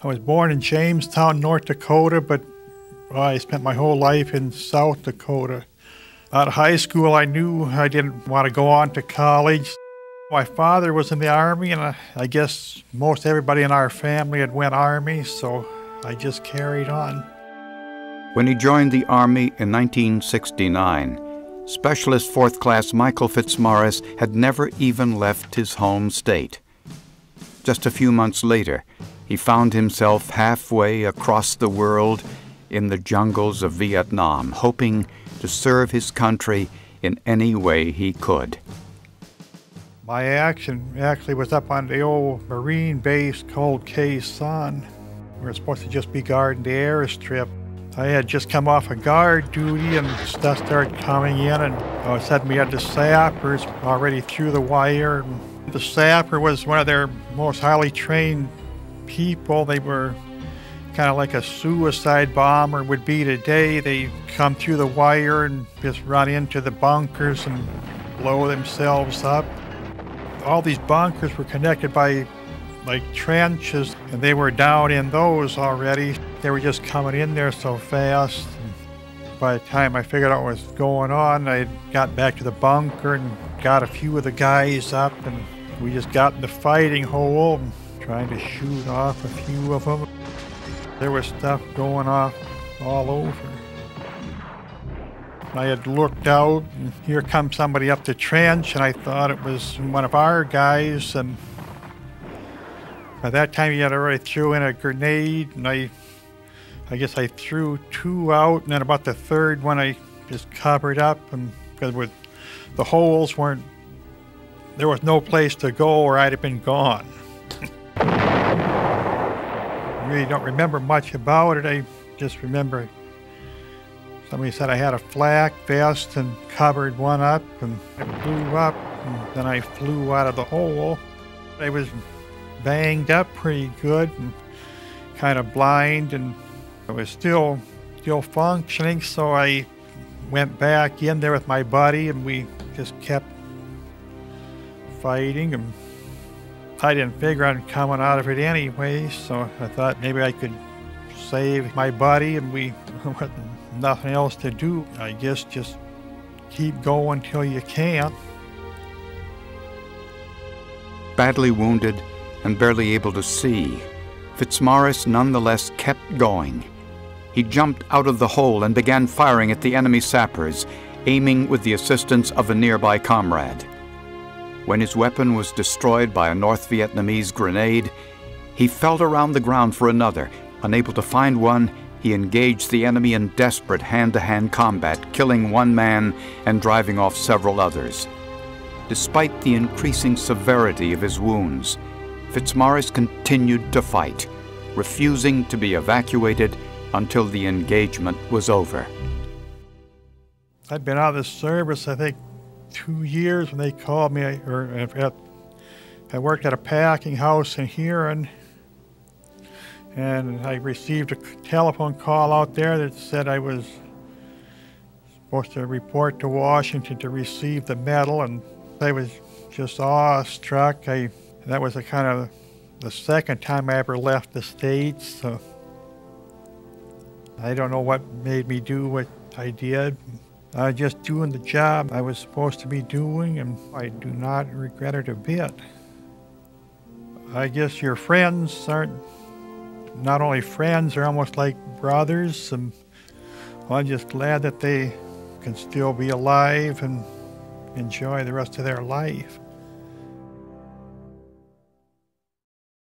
I was born in Jamestown, North Dakota, but well, I spent my whole life in South Dakota. Out of high school, I knew I didn't want to go on to college. My father was in the Army, and I, I guess most everybody in our family had went Army, so I just carried on. When he joined the Army in 1969, Specialist Fourth Class Michael Fitzmaurice had never even left his home state. Just a few months later, he found himself halfway across the world in the jungles of Vietnam, hoping to serve his country in any way he could. My action actually was up on the old Marine base called Khe Sanh. We were supposed to just be guarding the airstrip. I had just come off of guard duty and stuff started coming in and all of a sudden we had the sappers already through the wire. The sapper was one of their most highly trained people. They were kind of like a suicide bomber would be today. They come through the wire and just run into the bunkers and blow themselves up. All these bunkers were connected by like trenches, and they were down in those already. They were just coming in there so fast. By the time I figured out what was going on, I got back to the bunker and got a few of the guys up, and we just got in the fighting hole, trying to shoot off a few of them. There was stuff going off all over. I had looked out, and here comes somebody up the trench, and I thought it was one of our guys. And by that time, he had already threw in a grenade, and I, I guess I threw two out, and then about the third one, I just covered up, and because with the holes weren't, there was no place to go, or I'd have been gone really don't remember much about it. I just remember somebody said I had a flak vest and covered one up and it blew up and then I flew out of the hole. I was banged up pretty good and kind of blind and I was still still functioning so I went back in there with my buddy and we just kept fighting and I didn't figure on coming out of it anyway, so I thought maybe I could save my body and we with nothing else to do. I guess just keep going till you can't. Badly wounded and barely able to see, Fitzmaurice nonetheless kept going. He jumped out of the hole and began firing at the enemy sappers, aiming with the assistance of a nearby comrade. When his weapon was destroyed by a North Vietnamese grenade, he felt around the ground for another. Unable to find one, he engaged the enemy in desperate hand to hand combat, killing one man and driving off several others. Despite the increasing severity of his wounds, Fitzmaurice continued to fight, refusing to be evacuated until the engagement was over. I'd been out of the service, I think, two years when they called me, or at, I worked at a packing house in Huron, and I received a telephone call out there that said I was supposed to report to Washington to receive the medal, and I was just awestruck. I that was a kind of the second time I ever left the states. So I don't know what made me do what I did uh, just doing the job I was supposed to be doing, and I do not regret it a bit. I guess your friends aren't not only friends, they're almost like brothers. And I'm just glad that they can still be alive and enjoy the rest of their life.